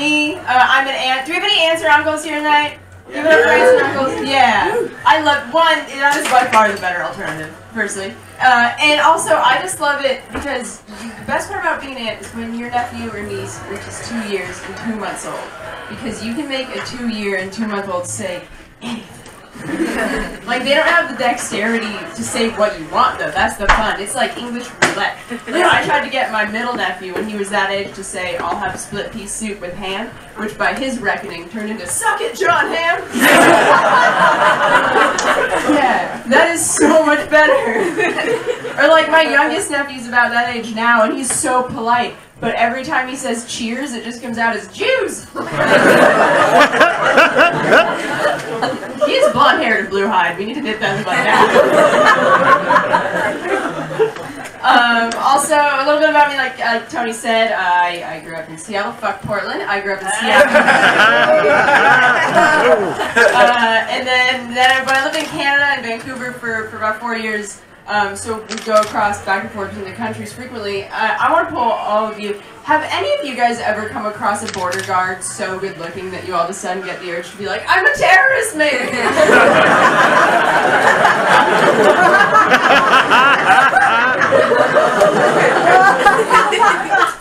me, uh, I'm an aunt. Do we have any aunts or uncles here tonight? Do you have any aunts and uncles? Yeah. I love one. That is by far the better alternative, personally. Uh, and also, I just love it because the best part about being an aunt is when your nephew or niece reaches two years and two months old, because you can make a two-year and two-month-old say anything. Like they don't have the dexterity to say what you want though. That's the fun. It's like English roulette. Like, I tried to get my middle nephew when he was that age to say, "I'll have split pea soup with ham," which by his reckoning turned into "Suck it, Jon Hamm." yeah, that is so much better. or like my youngest nephew's about that age now, and he's so polite. But every time he says cheers, it just comes out as Jews. he has blonde hair and blue hide. We need to nip that by now. um, also, a little bit about me, like, like Tony said, I, I grew up in Seattle. Fuck Portland. I grew up in Seattle. uh, and then, then but I lived in Canada and Vancouver for, for about four years. Um, so we go across back and forth between the countries frequently. Uh, I want to pull all of you. Have any of you guys ever come across a border guard so good looking that you all of a sudden get the urge to be like, I'm a terrorist, maybe?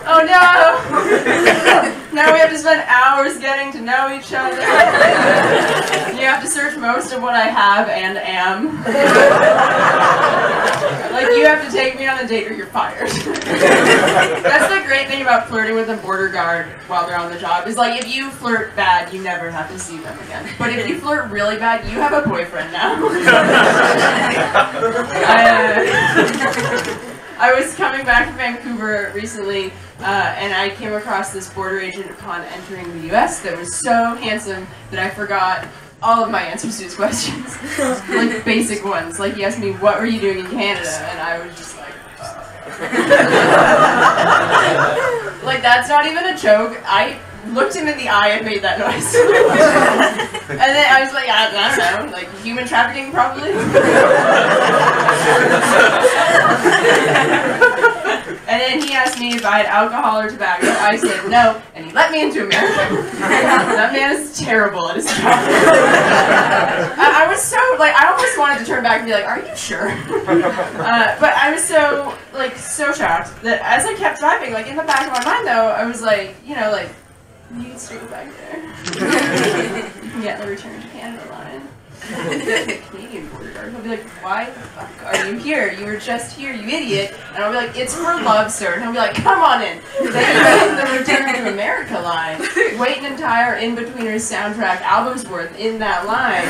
oh no! now we have to spend hours getting to know each other. you have to search most of what I have and am. Like you have to take me on a date or you're fired. That's the great thing about flirting with a border guard while they're on the job is like if you flirt bad, you never have to see them again. But if you flirt really bad, you have a boyfriend now. uh, I was coming back from Vancouver recently, uh, and I came across this border agent upon entering the U.S. that was so handsome that I forgot all of my answers to his questions, like basic ones. Like he asked me, "What were you doing in Canada?" and I was just like, uh. "Like that's not even a joke." I looked him in the eye and made that noise. and then I was like, I, I don't know, like human trafficking probably. and then he asked me if I had alcohol or tobacco. I said no, and he let me into America. that man is terrible at his job. I, I, was so like, I almost wanted to turn back and be like, "Are you sure?" Uh, but I was so like so shocked that as I kept driving, like in the back of my mind though, I was like, you know, like you can stay back there. you can get the return to Canada line. Canadian He'll be like, why the fuck are you here? You were just here, you idiot. And I'll be like, it's for love, sir. And he'll be like, come on in. Then the Return to America line. Wait an entire In-Betweeners soundtrack album's worth in that line.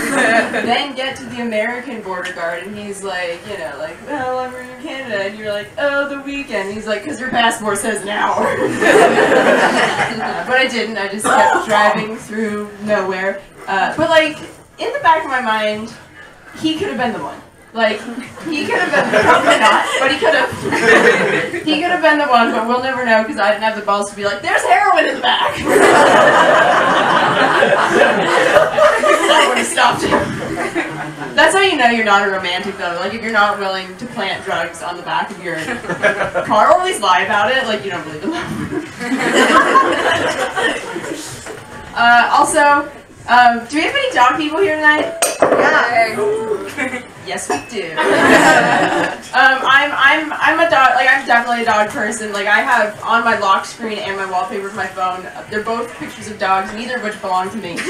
then get to the American border guard and he's like, you know, like, well, I'm in Canada. And you're like, oh, the weekend. He's like, because your passport says uh, but I didn't. I just kept driving through nowhere. Uh, but like, in the back of my mind, he could have been the one. Like, he could have been, probably not, but he could have. he could have been the one, but we'll never know because I didn't have the balls to be like, there's heroin in the back. would have stopped him. That's how you know you're not a romantic, though. Like, if you're not willing to plant drugs on the back of your car, or at least lie about it, like, you don't believe them. uh, also, um, do we have any dog people here tonight? Yeah. yes, we do. um, I'm I'm I'm a dog. Like I'm definitely a dog person. Like I have on my lock screen and my wallpaper of my phone. They're both pictures of dogs, neither of which belong to me.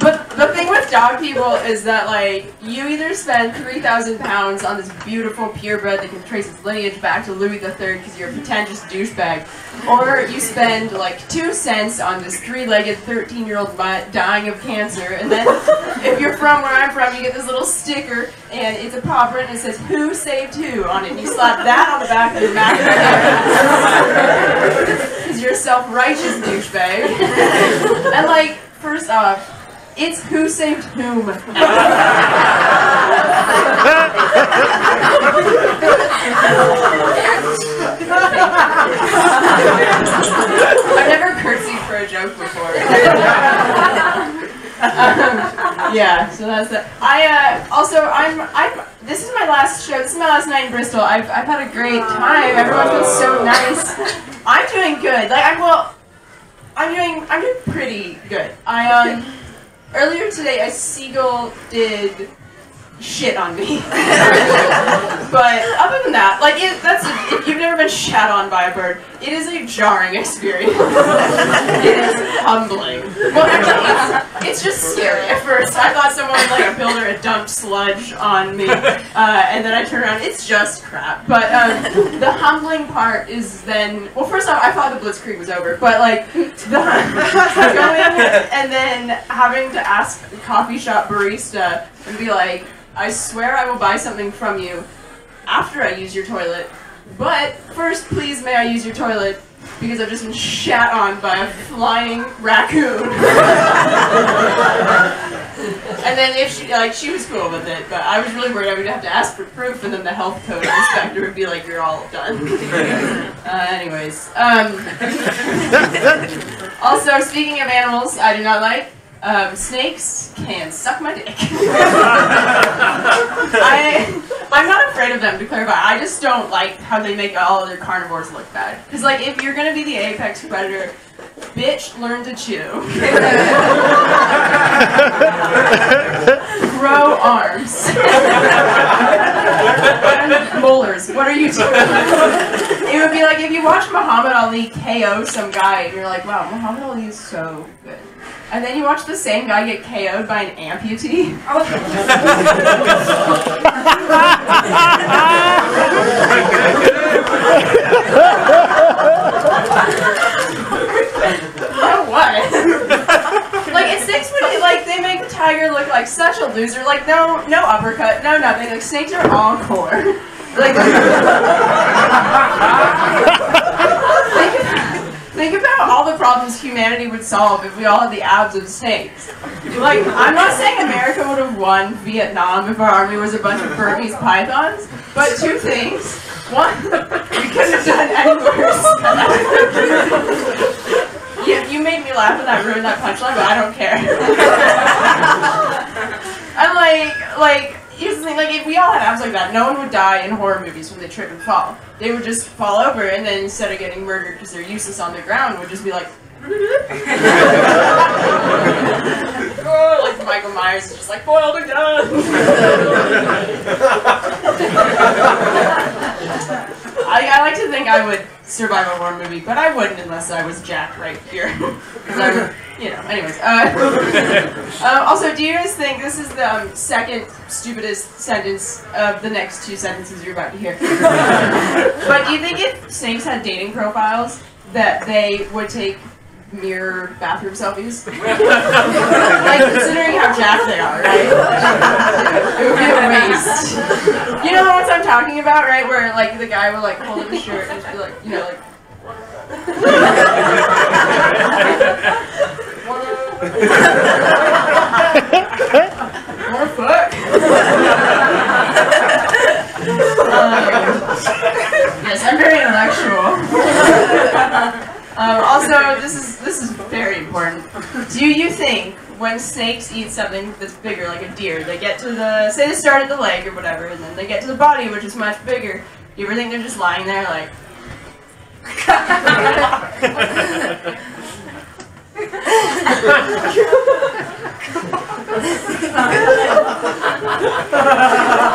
but the thing with dog people is that like you either spend three thousand pounds on this beautiful purebred that can trace its lineage back to Louis III because you're a pretentious douchebag, or you spend like two cents on this three-legged thirteen-year-old mutt dying of cancer, and then if you're from where I'm from, you get this little sticker, and it's a popper, and it says "Who saved who" on it, and you slap that on the back of your Mac because you're a self-righteous douchebag. and like, first off, it's who saved whom. I've never curtsied for a joke before. um, yeah, so that's it. I uh, also I'm I'm. This is my last show. This is my last night in Bristol. I've I've had a great time. Everyone's been so nice. I'm doing good. Like I'm well. I'm doing I'm doing pretty good. I um earlier today a seagull did shit on me. but other than that, like it, that's if you've never been shat on by a bird, it is a jarring experience. it is humbling. Well, actually, it's, it's, just scary. At first, I thought someone like a builder had dumped sludge on me, uh, and then I turn around, it's just crap. But um, the humbling part is then. Well, first off, I thought the Blitzkrieg was over, but like the going and then having to ask coffee shop barista and be like I swear I will buy something from you after I use your toilet. But first, please may I use your toilet because I've just been shat on by a flying raccoon. and then if she, like, she was cool with it, but I was really worried I would have to ask for proof and then the health code inspector would be like, you're all done. uh, anyways. Um, also, speaking of animals I do not like, um, snakes can suck my dick. I, I'm not afraid of them, to clarify. I just don't like how they make all other carnivores look bad. Because, like, if you're gonna be the apex predator, bitch, learn to chew. Grow arms. molars. What are you doing? it would be like if you watch Muhammad Ali KO some guy and you're like, wow, Muhammad Ali is so good. And then you watch the same guy get KO'd by an amputee. what? like it's six when like they make the tiger look like such a loser. Like no, no uppercut, no nothing. Like snakes are all core. Like. Think about all the problems humanity would solve if we all had the abs of snakes. Like, I'm not saying America would have won Vietnam if our army was a bunch of Burmese pythons, but two things. One, we couldn't have done any worse. you, you made me laugh and that ruined that punchline, but I don't care. I'm like, like, here's the thing, like if we all had abs like that, no one would die in horror movies when they trip and fall. They would just fall over and then instead of getting murdered because they're useless on the ground, would just be like oh, like Michael Myers is just like, boiled and done. I, I like to think I would survive a horror movie, but I wouldn't unless I was Jack right here. I you know, anyways. Uh, uh, also, do you guys think this is the um, second stupidest sentence of the next two sentences you're about to hear? but do you think if snakes had dating profiles, that they would take mirror bathroom selfies. like considering how jacked they are, right? it would be a waste. You know what I'm talking about, right? Where like the guy would like hold up his shirt and just be like, you know, like. Do you think when snakes eat something that's bigger, like a deer, they get to the say they start at the leg or whatever, and then they get to the body, which is much bigger. You ever think they're just lying there like?